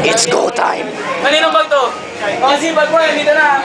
It's go time! Kanino bag to? Kasi si bag eh, dito na.